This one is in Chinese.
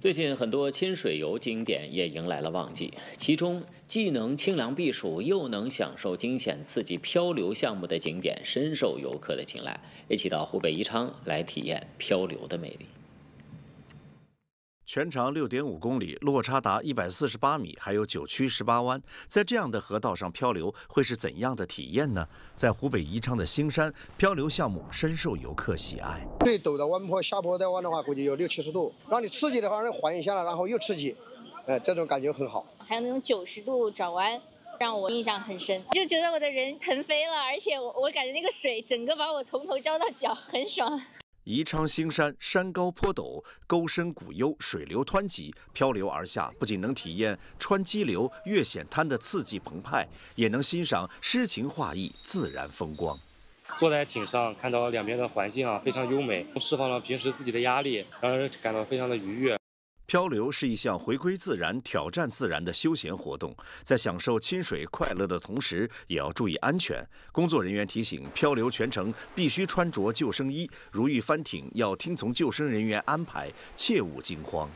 最近很多亲水游景点也迎来了旺季，其中既能清凉避暑，又能享受惊险刺激漂流项目的景点深受游客的青睐。一起到湖北宜昌来体验漂流的魅力。全长六点五公里，落差达一百四十八米，还有九曲十八弯，在这样的河道上漂流会是怎样的体验呢？在湖北宜昌的兴山，漂流项目深受游客喜爱。最陡的弯坡下坡带弯的话，估计有六七十度，让你刺激的话，让缓一下了，然后又刺激，哎，这种感觉很好。还有那种九十度转弯，让我印象很深，就觉得我的人腾飞了，而且我我感觉那个水整个把我从头浇到脚，很爽。宜昌兴山山高坡陡，沟深谷幽，水流湍急，漂流而下，不仅能体验穿激流、越险滩的刺激澎湃，也能欣赏诗情画意、自然风光。坐在艇上，看到两边的环境啊，非常优美，释放了平时自己的压力，让人感到非常的愉悦。漂流是一项回归自然、挑战自然的休闲活动，在享受亲水快乐的同时，也要注意安全。工作人员提醒，漂流全程必须穿着救生衣，如遇翻艇，要听从救生人员安排，切勿惊慌。